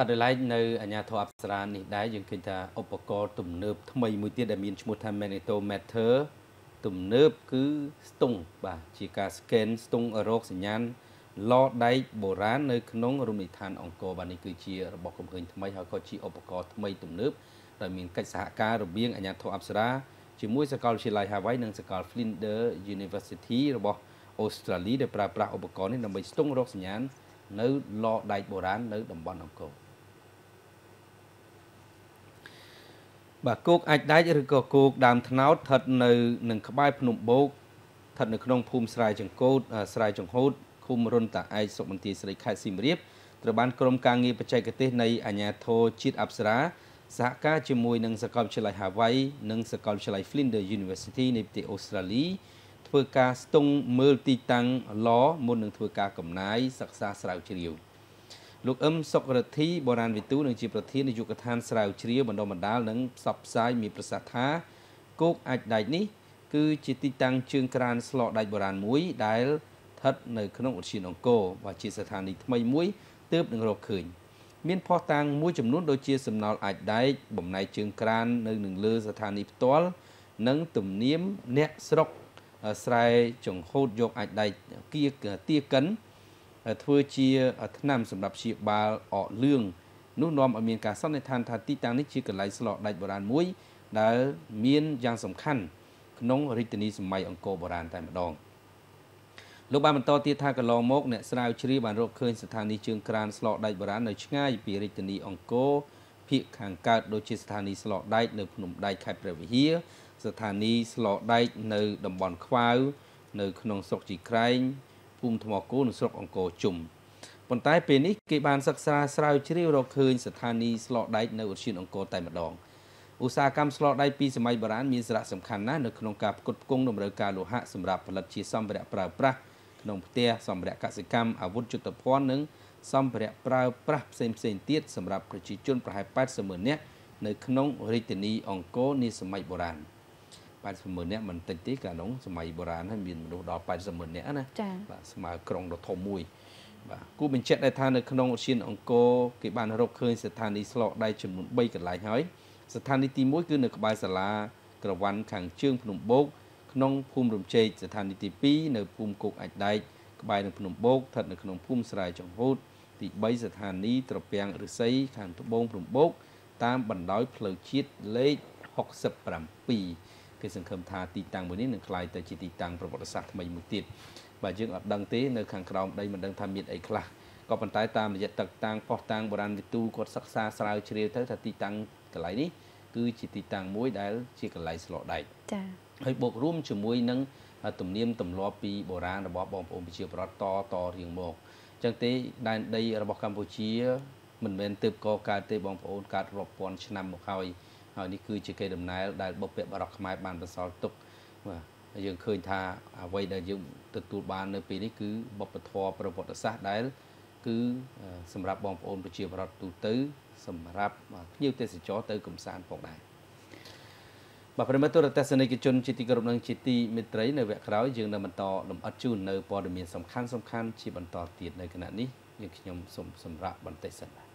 បដិឡែកនៅអាញាធរអប្សរានេះដែរយើងឃើញថាឧបករណ៍ទំនើបថ្មីមួយទៀតដែលមានឈ្មោះថា Magnetometer ទំនើបគឺស្ទង់បាទជាការ scan ស្ទង់រោគសញ្ញាណឡដែកបុរាណនៅក្នុងរមណីយដ្ឋានអង្គរបាទនេះគឺជារបស់កំឃើញថ្មីហើយក៏ជាឧបករណ៍ថ្មីទំនើបដែលមានកិច្ចសហការរវាងអាជ្ញាធរអប្សរាជាមួយសាកលវិទ្យាល័យ Hawaii និងសាកល Flinders University របស់អូស្ត្រាលីដែលប្រើប្រាស់ឧបករណ៍នេះដើម្បីស្ទង់រោគសញ្ញាណនៅឡដែកបុរាណនៅតំបន់អង្គរ បាទគោកអាចដែកឬក៏គោកដើមថ្នោតស្ថិតនៅនឹងក្បែរភ្នំបូកស្ថិតនៅក្នុងភូមិស្រែចង្កូតស្រែចង្ហូតឃុំរុនតាឯកសុកមន្ទីរស្រីខេត្តសៀមរាបត្រូវបានក្រុមការងារបច្ចេកទេសនៃអាជ្ញាធរជាតិអប្សរាសហការជាមួយនឹងសាកលវិទ្យាល័យ Hawaii និងសាកលវិទ្យាល័យ Flinders University នៃប្រទេសអូស្ត្រាលីធ្វើការស្ទង់មើលទីតាំងឡមុននឹងធ្វើការកំណាយសិក្សាស្រាវជ្រាវ លោកអឹមសុករដ្ឋីបូរាណវិទូនឹងជាប្រធាននាយកដ្ឋានស្រាវជ្រាវបណ្ដុះបណ្ដាលនិងផ្សព្វផ្សាយមានប្រសាសន៍ថាគោកអាចដែកនេះ គឺជាទីតាំងជើងក្រានស្លដែកបុរាណមួយដែលស្ថិតនៅក្នុងឧទ្យានអង្គរ và ជាស្ថានីយ៍ថ្មីមួយទើបនឹងរកឃើញមានផុសតាងមួយចំនួនដូចជាសំណល់អាចដែកបំណែកជើងក្រាននៅនឹងលើស្ថានីយ៍ផ្ទាល់និងទំនៀមអ្នកស្រុកស្រែចង្ហូតយកអាចដែកគៀទាកិន ធ្វើជាថ្នាំសម្រាប់ព្យាបាលអកលឿងនោះនាំឲ្យមានការសន្និដ្ឋានថាទីតាំងនេះជាកន្លែងស្លដែកបុរាណមួយ ដែលមានយ៉ាងសំខាន់ក្នុងរាជធានីសម័យអង្គរបុរាណតែម្ដងលោកបានបន្តទៀតថាកន្លងមកអ្នកស្រាវជ្រាវបានរកឃើញស្ថានីយ៍ជើងក្រានស្លដែកបុរាណនៅឆ្ងាយពីរាជធានីអង្គរភាគខាងកើតដូចជាស្ថានីយ៍ស្លដែកនៅភ្នំដែកខេត្តព្រះវិហារស្ថានីយ៍ស្លដែកនៅតំបន់ខ្វាវនៅក្នុងស្រុកជីក្រែង ភូមិថ្មគោនិងស្រុកអង្គរជុំប៉ុន្តែពេលនេះគេបានសិក្សាស្រាវជ្រាវរកឃើញស្ថានីយ៍ស្លដែកនៅឧទ្យានអង្គរតែម្ដងឧស្សាហកម្មស្លដែកពីសម័យបុរាណមានសារៈសំខាន់ណាស់នៅក្នុងការផ្គត់ផ្គង់តម្រូវការលោហៈសម្រាប់ផលិតជាសម្ភារៈប្រើប្រាស់ក្នុងផ្ទះសម្ភារៈកសិកម្មអាវុធយុទ្ធភ័ណ្ឌនិងសម្ភារៈប្រើប្រាស់ផ្សេងផ្សេងទៀតសម្រាប់ប្រជាជនប្រហែល80ម៉ឺននាក់នៅក្នុងរាជធានីអង្គរនាសម័យបុរាណ 80ម៉ឺននាក់មិនតិចទេកាលនោះសម័យបុរាណហើយមានមនុស្សដល់80ម៉ឺននាក់ណាបាទស្មើក្រុងដ៏ធំមួយបាទគូបញ្ជាក់ដែរថានៅក្នុងឧទ្យានអង្គរគេបានរកឃើញស្ថានីយ៍ស្លដៃចំនួន3កន្លែងហើយស្ថានីយ៍ទី1គឺនៅក្បែរសាលាក្រវ៉ាន់ខាងជើងភ្នំបូកក្នុងភូមិរំជែកស្ថានីយ៍ទី2នៅភូមិគោកអាចដែកក្បែរនឹងភ្នំបូកស្ថិតនៅក្នុងភូមិស្រែចង្ហូតទី3ស្ថានីយ៍ត្រពាំងឫស្សីខាងត្បូងភ្នំបូកតាមបណ្ដោយផ្លូវជាតិលេខ67 គេសង្ឃឹមថាទីតាំងមួយនេះនឹងក្លាយទៅជាទីតាំងប្រវត្តិសាស្ត្រថ្មីមួយទៀតបាទយើងអត់ដឹងទេនៅខាងក្រោមដីមិនដឹងថាមានអីខ្លះក៏ប៉ុន្តែតាមរយៈទឹកតាំងផុសតាំងបុរាណវិទូគាត់សិក្សាស្រាវជ្រាវទៅថាទីតាំងកន្លែងនេះគឺជាទីតាំងមួយដែលជាកន្លែងស្លដែកចា៎ហើយបូករួមជាមួយនឹងទំនៀមទម្លាប់ពីបុរាណរបស់បងប្អូនប្រជាប្រដ្ឋតតរៀងមកអញ្ចឹងទេដែនដីរបស់កម្ពុជាមិនមែនទើបកកើតទេបងប្អូនកើតរាប់ពាន់ឆ្នាំមកហើយ ហើយនេះគឺជាកេរដំណែលដែលបុព្វបុរសខ្មែរបានបន្សល់ទុកបាទយើងឃើញថាអ្វីដែលយើងទទួលបាននៅពេលនេះគឺបុព្វធម៌ប្រវត្តិសាស្ត្រដែលគឺសម្រាប់បងប្អូនប្រជាប្រដ្ឋទូទៅសម្រាប់ភ្ញៀវទេសចរទៅកំសាន្តផងដែរបាទប្រិមត្តទស្សនិកជនជាទីគោរពនិងជាទីមេត្រីនៅវគ្គក្រោយយើងនឹងបន្តលំអិតជូននៅព័ត៌មានសំខាន់សំខាន់ជាបន្តទៀតនៅគណៈនេះយើងខ្ញុំសូមសម្រាប់បន្តិចសិនបាទ